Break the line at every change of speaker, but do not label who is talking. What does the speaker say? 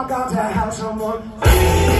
I've got to have someone.